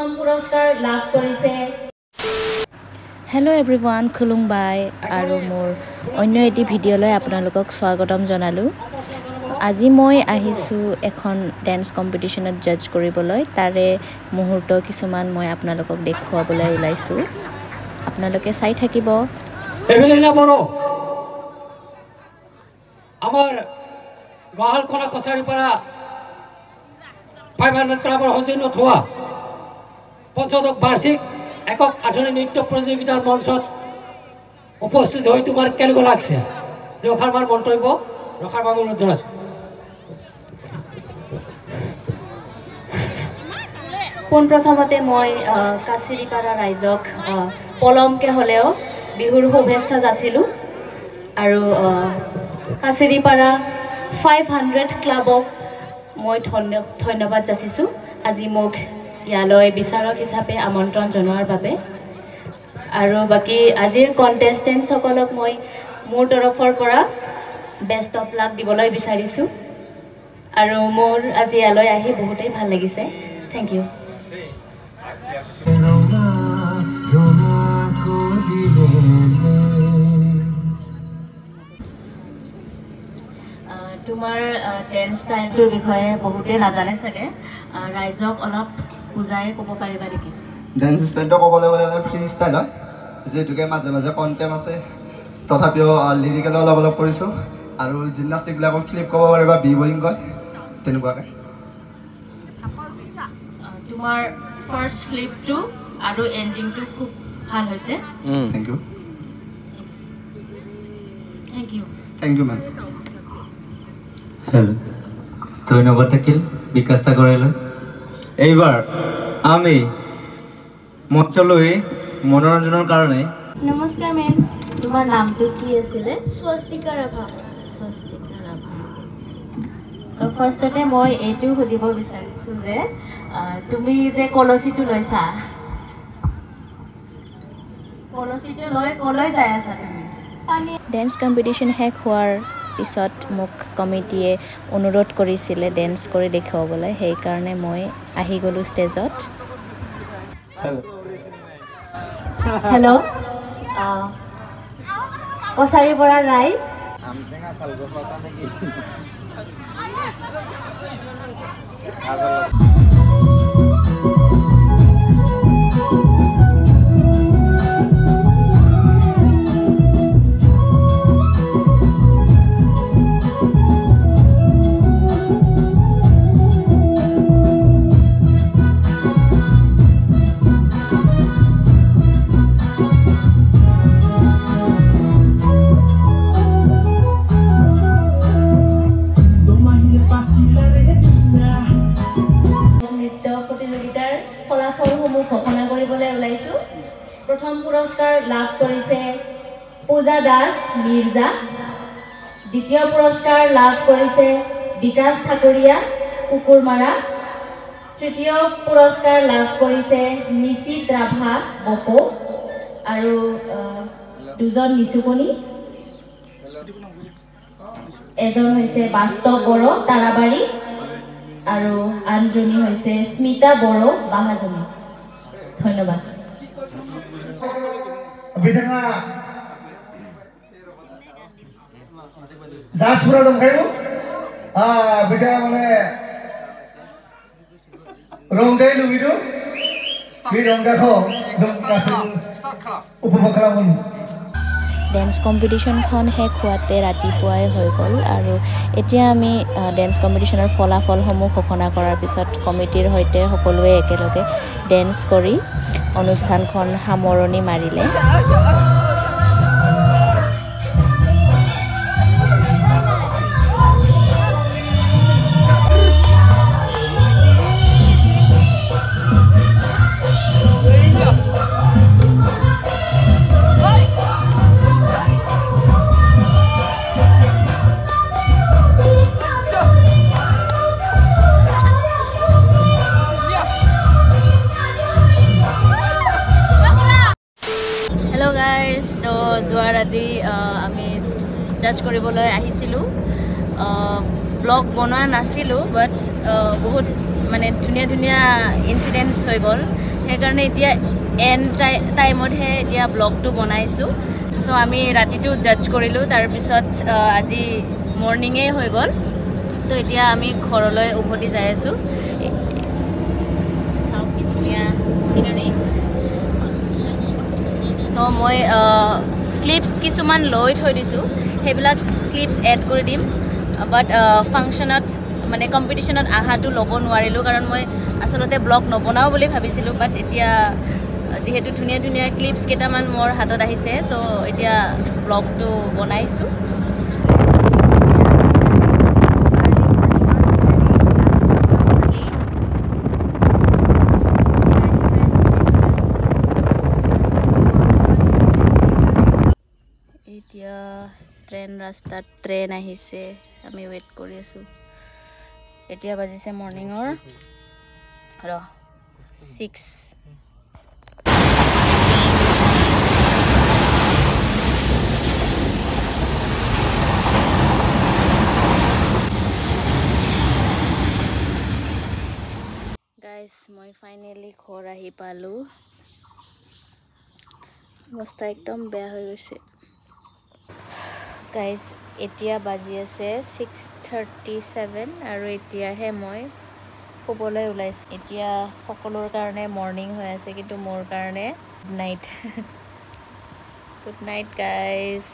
প্ৰথম পুৰস্কাৰ লাভ কৰিছে। হেল্ল' এভৰিৱান খুলুংবাই আৰু মোৰ অন্য এটি ভিডিঅ'লৈ আপোনালোকক স্বাগতম জনালোঁ। আজি মই আহিছোঁ এখন ডেন্স কম্পিটিশ্যনত জাজ কৰিবলৈ। তাৰে মুহূৰ্ত কিছুমান মই আপোনালোকক দেখুৱাবলৈ ওলাইছোঁ। আপোনালোকে চাই থাকিব। আমাৰ গহালখনা কছাৰীৰ পৰা ফাইভ হাণ্ড্ৰেড ক্লাবৰ সৌজন্যত হোৱা পঞ্চদশ বাৰ্ষিক একক আধুনিক নৃত্য প্ৰতিযোগিতাৰ মঞ্চত উপস্থিত হৈ তোমাৰ কেনেকুৱা লাগছে? ৰখাৰবাৰ মন্তব্য ৰখাৰবাৰ অনুৰোধ জনাইছোঁ। পোনপ্ৰথমতে মই আহ, কাছিৰিপাৰা ৰাইজক পলমকৈ হ'লেও বিহুৰ শুভেচ্ছা যাচিলোঁ। আৰু আহ, কাছিৰিপাৰা ফাইভ হাণ্ড্ৰেড ক্লাবক মই ধন্য ধন্যবাদ যাচিছোঁ। আজি মোক ইয়ালৈ বিচাৰক হিচাপে আমন্ত্ৰণ জনোৱাৰ বাবে। আৰু বাকী আজিৰ কণ্টেষ্টেণ্টসকলক মই মোৰ তৰফৰ পৰা বেষ্ট অফ লাক দিবলৈ বিচাৰিছোঁ। আৰু মোৰ আজি ইয়ালৈ আহি বহুতেই ভাল লাগিছে। থেংক ইউ তোমাৰ ডেন্স ষ্টাইলটোৰ বিষয়ে বহুতে নাজানে চাগে। ৰাইজক অলপ বুজাই ক'ব পাৰিবা নেকি? ডেন্স ষ্টাইলটো ক'বলৈ গ'লে ফ্ৰী ষ্টাইল হয় যিহেতুকে মাজে মাজে কণ্টেম আছে তথাপিও লিৰিকেলো অলপ অলপ কৰিছোঁ। আৰু জিমনাষ্টিকবিলাকক ফ্লিপ ক'ব পাৰে বা বি বলিং কয় তেনেকুৱাকৈ। আহ, তোমাৰ ফাৰ্ষ্ট ফ্লিপটো আৰু এণ্ডিংটো খুব ভাল হৈছে। Thank you thank you thank you ma'am hello ধন্যবাদ থাকিল বিকাশ সাগরেলৈ এইবাৰ আমি মঞ্চলৈ মনোৰঞ্জনৰ কাৰণে নমস্কাৰ মেম তোমাৰ নামটো কি আছিলে? স্বস্তিকা ৰাভা। স্বস্তিকা ৰাভা। চ' ফাৰ্ষ্টতে মই এইটো সুধিব বিচাৰিছোঁ যে তুমি যে কলচীটো লৈছা কলচীটো লৈ ক'লৈ যাই আছা তুমি? পানী ডেন্স কম্পিটিশ্যন শেষ হোৱাৰ পিছত মোক কমিটিয়ে অনুৰোধ কৰিছিলে ডেন্স কৰি দেখুৱাবলৈ সেইকাৰণে মই আহি গ'লোঁ ষ্টেজত হেল্ল' কছাৰীৰ পৰা ৰাইজ? কৰিবলৈ ওলাইছোঁ। প্ৰথম পুৰস্কাৰ লাভ কৰিছে পূজা দাস মিৰ্জা। দ্বিতীয় পুৰস্কাৰ লাভ কৰিছে বিকাশ ঠাকুৰীয়া কুকুৰমাৰা। তৃতীয় পুৰস্কাৰ লাভ কৰিছে নিশিত ৰাভা বপো আৰু দুজন নিচুকনি। এজন হৈছে বাস্তৱ বড়ো তাৰাবাৰী আৰু আনজনী হৈছে স্মিতা বড়ো বাহাজনী। ধন্যবাদ बिथाङा जाजपुराव दंखायो बिथाङा माने रंजायै लुबैदों बे रंजाखौ जों गासैबो उपभोग खालामगोन ডেন্স কম্পিটিশ্যনখন শেষ হোৱাতে ৰাতিপুৱাই হৈ গ'ল আৰু এতিয়া আমি ডেন্স কম্পিটিশ্যনৰ ফলাফলসমূহ ঘোষণা কৰাৰ পিছত কমিটিৰ সৈতে সকলোৱে একেলগে ডেন্স কৰি অনুষ্ঠানখন সামৰণি মাৰিলে। আহ, আমি জাজ কৰিবলৈ আহিছিলোঁ ব্লগ বনোৱা নাছিলোঁ বাট বহুত মানে ধুনীয়া ধুনীয়া ইনচিডেণ্টছ হৈ গ'ল। সেইকাৰণে এতিয়া এণ্ড টাই টাইমতহে এতিয়া ব্লগটো বনাইছোঁ। চ' আমি ৰাতিটো জাজ কৰিলোঁ তাৰপিছত আজি মৰ্ণিঙেই হৈ গ'ল। তো এতিয়া আমি ঘৰলৈ উভতি যাই আছোঁ। ধুনীয়া চিনাৰী চ' মই ক্লিপছ কিছুমান লৈ থৈ দিছোঁ। সেইবিলাক ক্লিপছ এড কৰি দিম। বাট ফাংচনত মানে কম্পিটিশ্যনত অহাটো ল'ব নোৱাৰিলোঁ কাৰণ মই আচলতে ব্লগ নবনাওঁ বুলি ভাবিছিলোঁ। বাট এতিয়া যিহেতু ধুনীয়া ধুনীয়া ক্লিপছ কেইটামান মোৰ হাতত আহিছে চ' এতিয়া ব্লগটো বনাইছোঁ এতিয়া ট্ৰেইন ৰাস্তাত ট্ৰেইন আহিছে আমি ৱেইট কৰি আছোঁ। এতিয়া বাজিছে মৰ্ণিঙৰ ৰ ছিক্স গাইজ মই ফাইনেলি ঘৰ আহি পালোঁ। অৱস্থা একদম বেয়া হৈ গৈছে। গাইজ এতিয়া বাজি আছে ছিক্স থাৰ্টি ছেভেন আৰু এতিয়াহে মই শুবলৈ ওলাইছোঁ। এতিয়া সকলোৰ কাৰণে মৰ্ণিং হৈ আছে কিন্তু মোৰ কাৰণে good night good night guys